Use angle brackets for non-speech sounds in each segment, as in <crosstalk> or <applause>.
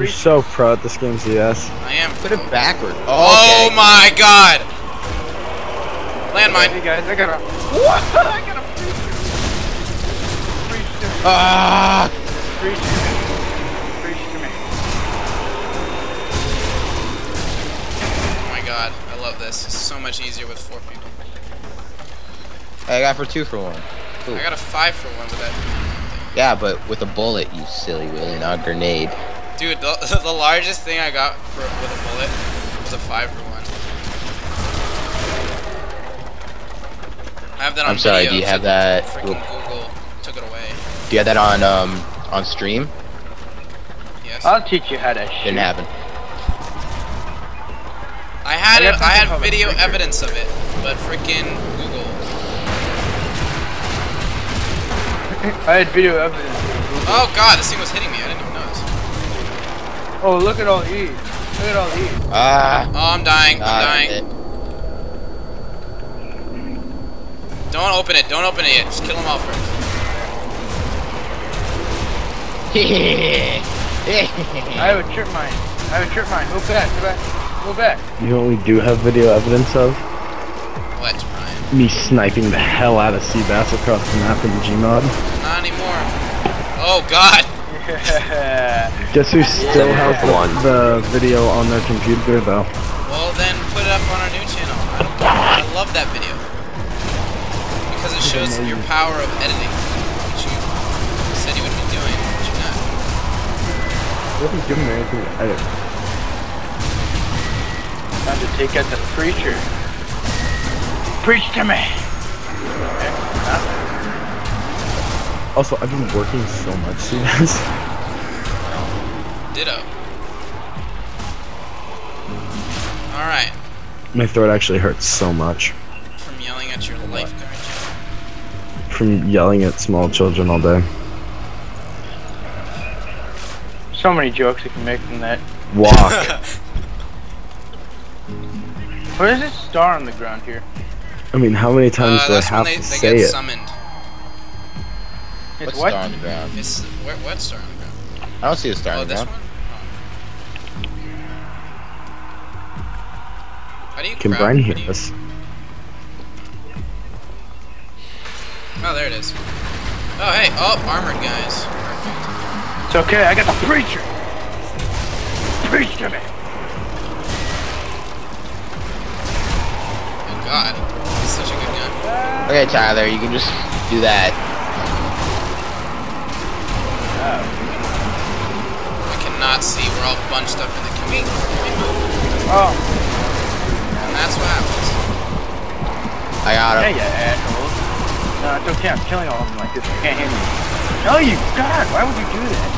You're so pro at this game, ZS. I am. Put it backward. Oh Oh, okay. my god! Landmine. Hey guys, I got a. What? <laughs> I got a preacher. Preach to me. Ah! Preach to me. Preach. Oh my god, I love this. It's so much easier with four people. I got for two for one. Ooh. I got a five for one with that. Yeah, but with a bullet, you silly Willie, not a grenade. Dude, the, <laughs> the largest thing I got for with a bullet was a five for one. I have that on I'm sorry, video, do you have that- Freaking Google took it away. Do you have that on um on stream? Yes. I'll teach you how to shoot. Didn't happen. I had I it. I had something called a video trigger. evidence of it, but freaking Google. <clears throat> I had video evidence. Oh god, this thing was hitting me. I didn't even notice. Oh, look at all these. Look at all these. Ah! Oh, I'm dying. I'm dying. it. Don't open it. Don't open it yet. Just kill them all first. <laughs> I have a trip mine. I have a trip mine. Go back. Go back. Go back. You know what we do have video evidence of? What, Brian? Me sniping the hell out of Seabass across the map in Gmod. Not anymore. Oh god. Yeah. <laughs> Guess who still Seven has for one. the, the video on their computer though? Well, then put it up on our new channel. I, don't, I love that video because it shows your power of editing, which you said you would be doing, but you're not. We haven't given me anything to edit. Time to take out the preacher. Preach to me. Also, I've been working so much, Seabass. <laughs> Ditto. All right. My throat actually hurts so much From yelling at your lifeguard. from yelling at small children all day. So many jokes you can make from that. Walk. <laughs> Where is this star on the ground here? I mean, how many times uh, do I have when they, to they say get it? summoned. It's What's what? star on the ground? It's where, what star on the ground? I don't see a star Oh, on the this ground. one. Can crouch Brian when hear you- us? Oh, there it is. Oh, hey. Oh, armored guys. Perfect. It's okay, I got the preacher. Preach to me. Oh, God. He's such a good gun. Okay, Tyler, you can just do that. I cannot see. We're all bunched up in the. Can we, can we move? Oh, And that's what happens. I got him. you assholes. No, uh, it's okay, I'm killing all of them like this. You can't hear me. No, you God, why would you do that?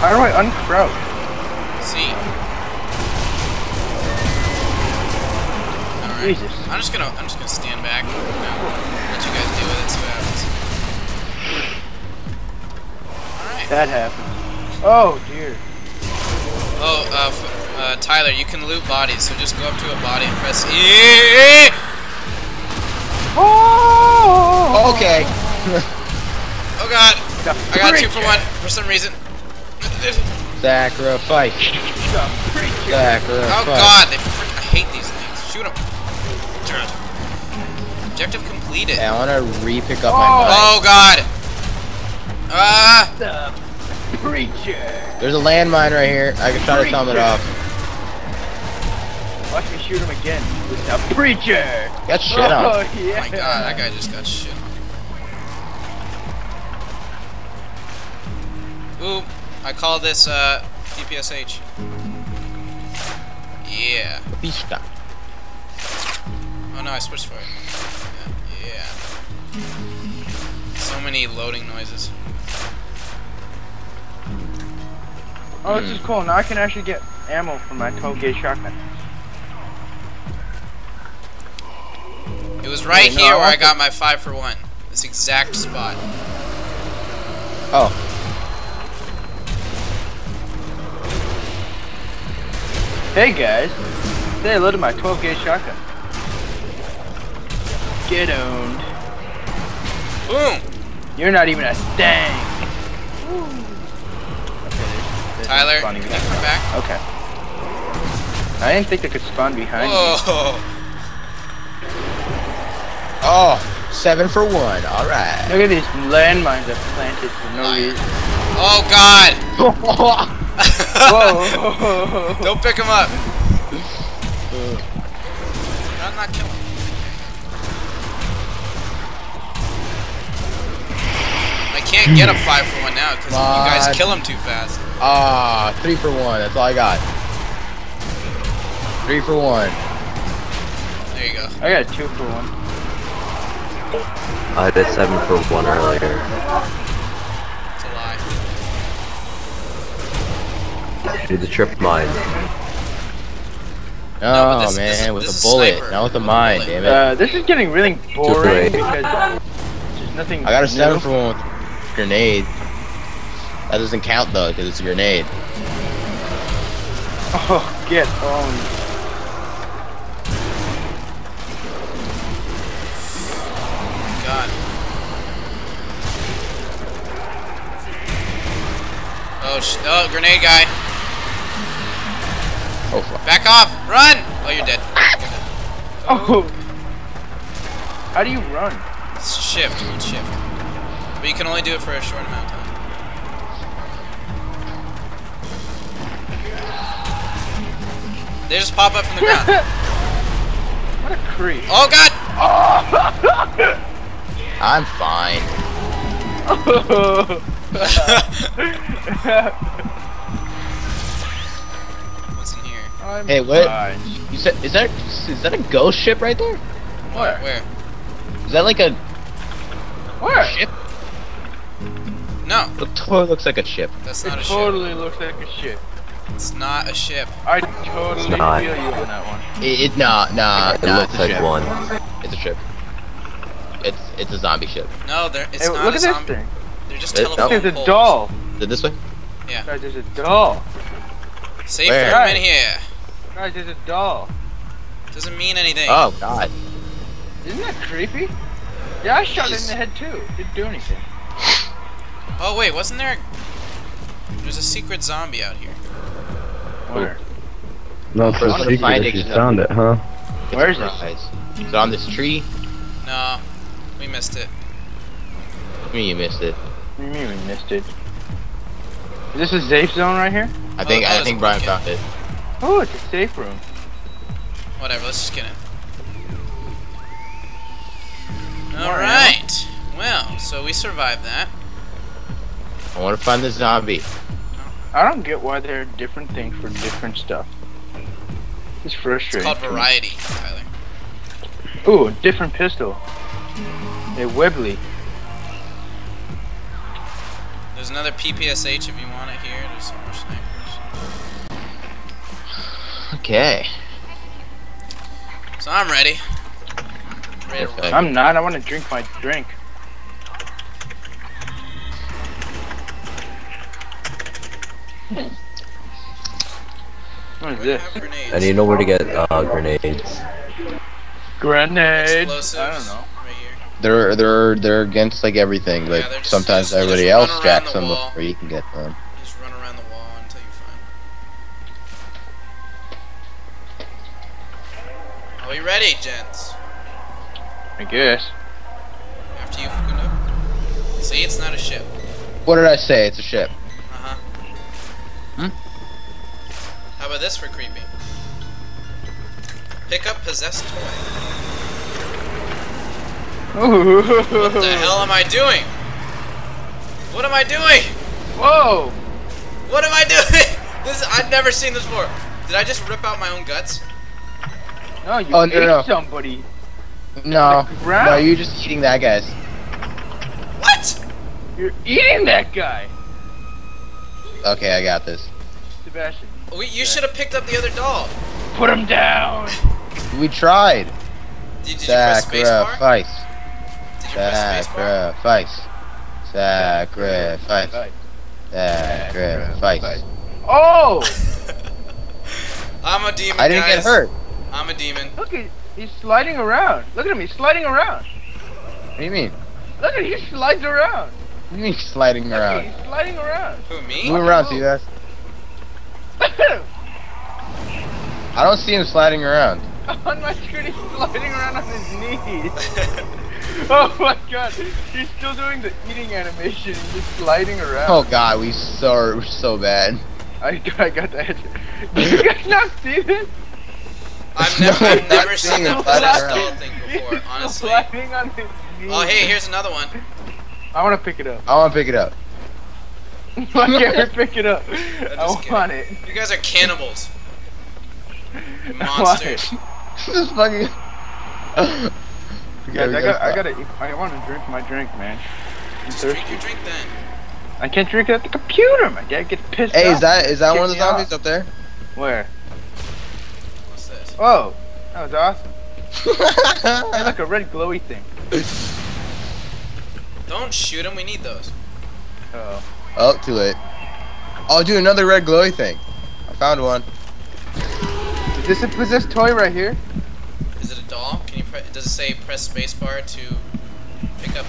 How do I uncrouch? Alright. Jesus. I'm just gonna I'm just gonna stand back. You let you guys deal with it. See what happens. Alright. That happened. Oh dear. Oh, uh, uh, Tyler, you can loot bodies, so just go up to a body and press E. Oh! Okay. <laughs> Oh God! I got two for one for some reason. <laughs> Sacrifice. Sacrifice. Oh God! They I hate these things. Shoot them. Objective completed. Yeah, I want to re-pick up Oh. my bike. Oh God! Ah! The preacher. There's a landmine right here. I can try to thumb it off. Watch me shoot him again. The preacher. Got shit oh, on. Oh my God! That guy just got shit. on. Ooh! I call this uh PPSH. Yeah. Pista. No, I switched for it. Yeah. yeah. So many loading noises. Oh, this is cool. Now I can actually get ammo from my 12 gauge shotgun. It was right no, here I where I want got my five for one. This exact spot. Oh. Hey guys, Say hello to my 12 gauge shotgun. Get owned. Boom! You're not even a thing. Okay, there's- there's Tyler, can you come back? Okay. I didn't think they could spawn behind me. Whoa! Oh, seven for one. All right. Look at these landmines I've planted for no Liar. reason. Oh God! Whoa! <laughs> Don't pick him up. <laughs> I'm not killing. Can't get a five for one now because you guys kill him too fast. Ah, three for one. That's all I got. Three for one. There you go. I got a two for one. I did seven for one earlier. It's a lie. Do the trip mine. No, Oh this- man, this- with this a is bullet, sniper. not with a With a mine. Damn it. Uh, this is getting really boring because there's nothing. I got a new. seven for one with grenade. That doesn't count though, because it's a grenade. <laughs> Oh, get on. God. Oh, sh oh, grenade guy. Oh fuck. Back off! Run! Oh, you're dead. <laughs> Oh. How do you run? Shift. Shift. But you can only do it for a short amount of time. They just pop up from the ground. <laughs> What a creep. Oh God! <laughs> I'm fine. <laughs> What's in here? I'm Hey, what? fine. You said is that is that a ghost ship right there? Where? Where? Is that like a Where? ship? No, It totally looks like a ship. that's It not a ship. totally looks like a ship. It's not a ship. I totally feel you on that one. It, it nah nah It nah. looks like ship. one. It's a ship. It's it's a zombie ship. No, there. It's Hey, not look a at zombie. this thing. They're just It- telephone oh. no. There's a doll. Is it this way? Yeah. Guys, there's a doll. Safe Where? room in here. Guys, there's a doll. Doesn't mean anything. Oh god. Isn't that creepy? Yeah, I shot it in the head too. Didn't do anything. Oh wait, wasn't there? There's a secret zombie out here. Where? Not I so wanna secret find if it, you 'cause found it, huh? Where is it? Surprise. Is it on this tree? No, we missed it. I mean you missed it. What do you mean we missed it? Is this a safe zone right here? I think Oh, I think Brian broken. found it. Oh, it's a safe room. Whatever. Let's just get in. All right. Well, so we survived that. I want to find the zombie. I don't get why they're different things for different stuff. It's It's frustrating. called variety, Tyler. Ooh, different pistol. A Webley. There's another PPSH if you want it here. There's some more snipers. Okay. So I'm ready. Ready to Perfect. roll. I'm not. I want to drink my drink. What is We this? have grenades. And know where to get uh, grenades. Grenade. Explosives. I don't know. Right here. They're they're they're against like everything. Like Yeah, they're just- sometimes just- everybody just else jacks the them wall. before you can get them. Just run around the wall until you find. Are we ready, gents? I guess. After you, Fukuno. See, it's not a ship. What did I say? It's a ship. Huh. Hmm? How about this for creepy? Pick up possessed toy. What the hell am I doing? What am I doing? Whoa! What am I doing? <laughs> This I've never seen this before. Did I just rip out my own guts? No, you oh, ate no, no. somebody. No. No, you're just eating that guy's. What? You're eating that guy. Okay, I got this. Sebastian, We, you should have picked up the other doll. put him down. We tried. Did, did you press spacebar? Sacrifice. Did you? Sacrifice. Sacrifice. Sacrifice. Oh! <laughs> I'm a demon, I didn't guys. get hurt. I'm a demon. Look at he's sliding around. Look at him, he's sliding around. What do you mean? Look at he slides around. What do you mean sliding around? he's <laughs> sliding around. Who, me? Move around, see that? Look <laughs> at him. I don't see him sliding around. <laughs> On my screen, he's sliding around on his knees. oh my god, he's still doing the eating animation. He's just sliding around. Oh god, we so we're so bad. I, I got that. Did you guys not see this? I've never, No, I've never seen seeing that it stall thing before, He's honestly. sliding on his knees. Oh, hey, here's another one. I want to pick it up. I want to pick it up. <laughs> Why can't we pick it up? I just kidding. want it. You guys are cannibals. <laughs> I want monsters. <laughs> this is fucking. Guys, I got, I gotta, I want to drink my drink, man. I'm Just thirsty. drink your drink then. I can't drink it at the computer, My dad gets pissed Hey, off. is that is that Get one of the me off. zombies up there? Where? What's this? Oh, that was awesome. Hey, look, a red glowy thing. Don't shoot him, we need those. Oh. oh, too late. Oh, dude, another red glowy thing. I found one. Is this a, is this toy right here? Is it a doll? Can you pre- does it say press spacebar to pick up